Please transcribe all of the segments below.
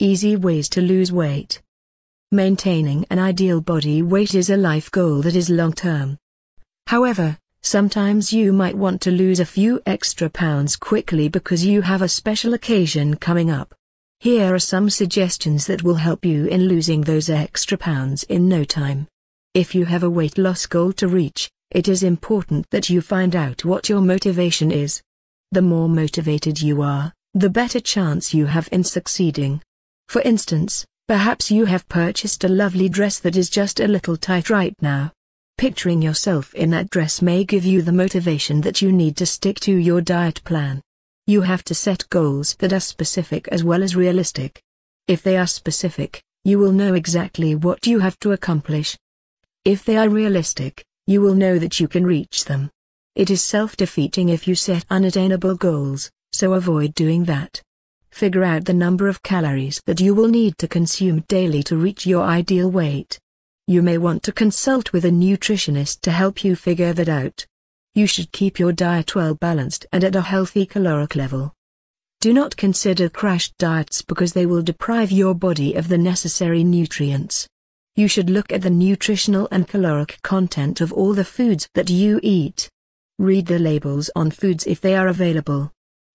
Easy ways to lose weight. Maintaining an ideal body weight is a life goal that is long-term. However, sometimes you might want to lose a few extra pounds quickly because you have a special occasion coming up. Here are some suggestions that will help you in losing those extra pounds in no time. If you have a weight loss goal to reach, it is important that you find out what your motivation is. The more motivated you are, the better chance you have in succeeding. For instance, Perhaps you have purchased a lovely dress that is just a little tight right now. Picturing yourself in that dress may give you the motivation that you need to stick to your diet plan. You have to set goals that are specific as well as realistic. If they are specific, you will know exactly what you have to accomplish. If they are realistic, you will know that you can reach them. It is self-defeating if you set unattainable goals, so avoid doing that. Figure out the number of calories that you will need to consume daily to reach your ideal weight. You may want to consult with a nutritionist to help you figure that out. You should keep your diet well balanced and at a healthy caloric level. Do not consider crash diets because they will deprive your body of the necessary nutrients. You should look at the nutritional and caloric content of all the foods that you eat. Read the labels on foods if they are available.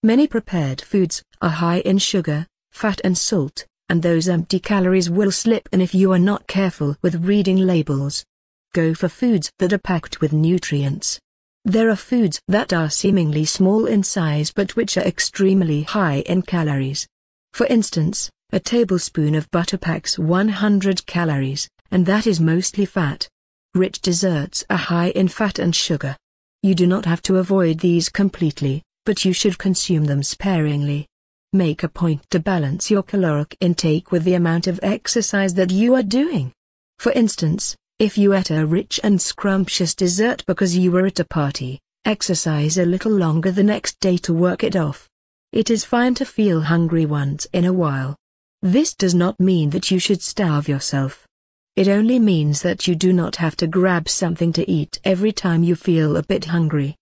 Many prepared foods are high in sugar, fat and salt, and those empty calories will slip in if you are not careful with reading labels. Go for foods that are packed with nutrients. There are foods that are seemingly small in size but which are extremely high in calories. For instance, a tablespoon of butter packs 100 calories, and that is mostly fat. Rich desserts are high in fat and sugar. You do not have to avoid these completely, but you should consume them sparingly. Make a point to balance your caloric intake with the amount of exercise that you are doing. For instance, if you ate a rich and scrumptious dessert because you were at a party, exercise a little longer the next day to work it off. It is fine to feel hungry once in a while. This does not mean that you should starve yourself. It only means that you do not have to grab something to eat every time you feel a bit hungry.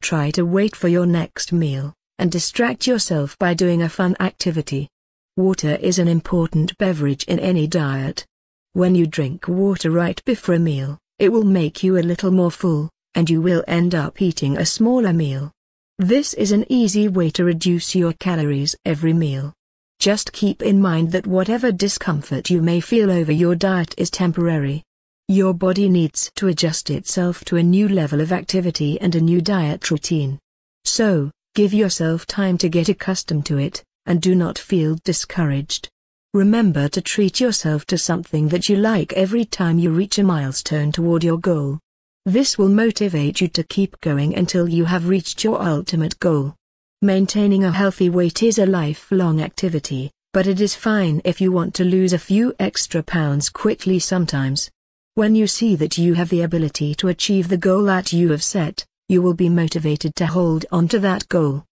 Try to wait for your next meal, and distract yourself by doing a fun activity. Water is an important beverage in any diet. When you drink water right before a meal, it will make you a little more full, and you will end up eating a smaller meal. This is an easy way to reduce your calories every meal. Just keep in mind that whatever discomfort you may feel over your diet is temporary. Your body needs to adjust itself to a new level of activity and a new diet routine. So, give yourself time to get accustomed to it, and do not feel discouraged. Remember to treat yourself to something that you like every time you reach a milestone toward your goal. This will motivate you to keep going until you have reached your ultimate goal. Maintaining a healthy weight is a lifelong activity, but it is fine if you want to lose a few extra pounds quickly sometimes. When you see that you have the ability to achieve the goal that you have set, you will be motivated to hold on to that goal.